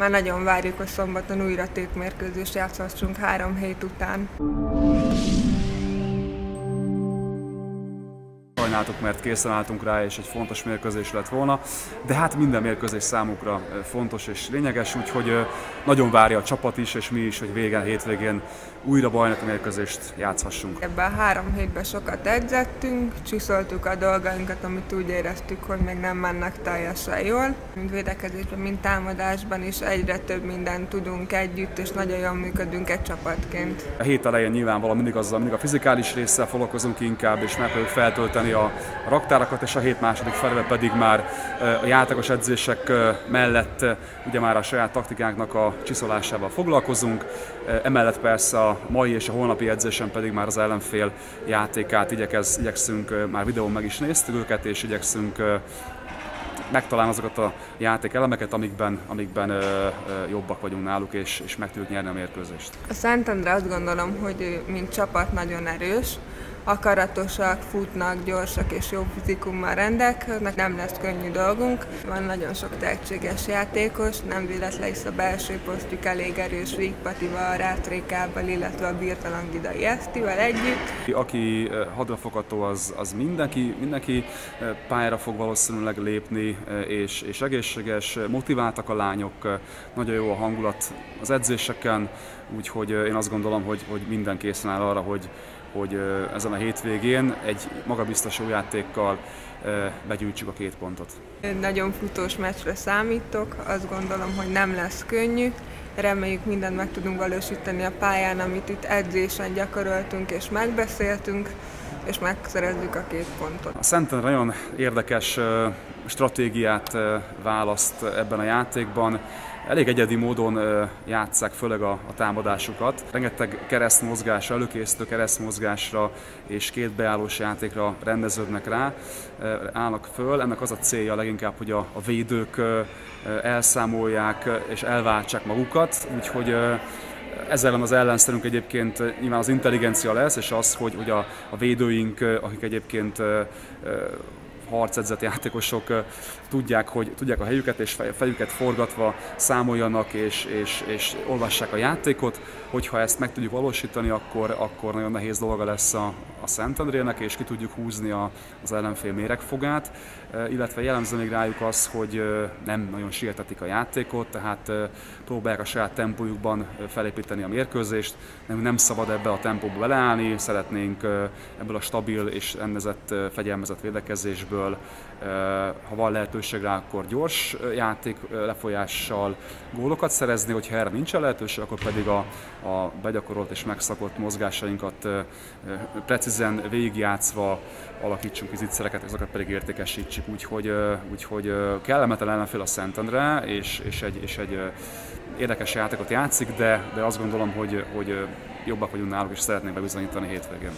Már nagyon várjuk, hogy szombaton újra tétmérkőzést játszhassunk három hét után. Sajnáltuk, mert készen álltunk rá, és egy fontos mérkőzés lett volna, de hát minden mérkőzés számukra fontos és lényeges, úgyhogy nagyon várja a csapat is, és mi is, hogy végen, hétvégén újra bajnoki mérkőzést játszhassunk. Ebben a három hétben sokat edzettünk, csiszoltuk a dolgainkat, amit úgy éreztük, hogy még nem mennek teljesen jól. Mint védekezésben, mint támadásban is egyre több mindent tudunk együtt, és nagyon jól működünk egy csapatként. A hét elején nyilvánvalóan mindig azzal, mindig a fizikális résszel foglalkozunk inkább, és meg feltölteni a raktárakat, és a hét második felve pedig már a játékos edzések mellett ugye már a saját taktikánknak a csiszolásával foglalkozunk. Emellett persze a mai és a holnapi edzésen pedig már az ellenfél játékát igyekez, igyekszünk, már videón meg is néztük őket, és igyekszünk megtalálni azokat a játékelemeket, amikben, amikben ö, ö, jobbak vagyunk náluk, és, és meg tudjuk nyerni a mérkőzést. A Szentendre azt gondolom, hogy mint csapat nagyon erős, akaratosak, futnak, gyorsak és jó fizikummal rendelkeznek, nem lesz könnyű dolgunk. Van nagyon sok tehetséges játékos, nem véletlen is a belső posztjuk elég erős Víg Patival, Rátrékával, illetve a Birtalan Gidai Esztivel együtt. Aki hadrafogató, az, az mindenki, mindenki pályára fog valószínűleg lépni, és, és egészséges, motiváltak a lányok, nagyon jó a hangulat az edzéseken, úgyhogy én azt gondolom, hogy, hogy minden készen áll arra, hogy, hogy ezen a hétvégén egy magabiztos jó játékkal begyűjtsük a két pontot. Nagyon futós meccsre számítok, azt gondolom, hogy nem lesz könnyű. Reméljük mindent meg tudunk valósítani a pályán, amit itt edzésen gyakoroltunk és megbeszéltünk, és megszerezzük a két pontot. A Szenten nagyon érdekes stratégiát választ ebben a játékban elég egyedi módon játszák főleg a, a támadásukat. Rengeteg keresztmozgásra, előkészítő keresztmozgásra és két beállós játékra rendeződnek rá, állnak föl. Ennek az a célja leginkább, hogy a, a védők elszámolják és elváltsák magukat, úgyhogy ezzel az ellenszerünk egyébként nyilván az intelligencia lesz, és az, hogy, hogy a, a védőink, akik egyébként harcedzett játékosok tudják, hogy tudják a helyüket, és fejüket forgatva számoljanak és, és, és olvassák a játékot. Hogyha ezt meg tudjuk valósítani, akkor, akkor nagyon nehéz dolga lesz a, a Szentendrének, és ki tudjuk húzni a, az ellenfél méregfogát, illetve jellemző még rájuk az, hogy nem nagyon sietetik a játékot, tehát próbálják a saját tempójukban felépíteni a mérkőzést, nem, nem szabad ebbe a tempóba beleállni, szeretnénk ebből a stabil és rendezett, fegyelmezett védekezésből, ha van lehetőség rá, akkor gyors játék lefolyással gólokat szerezni, hogyha erre nincsen lehetőség, akkor pedig a, a begyakorolt és megszakott mozgásainkat precízen végigjátszva alakítsunk vizitszereket, ezeket pedig értékesítsük, úgyhogy, úgyhogy kellemetlen ellenfél a Szentendre, és, és egy, és egy érdekes játékot játszik, de, de azt gondolom, hogy, hogy jobbak vagyunk náluk, és szeretnénk bebizonyítani hétvégén.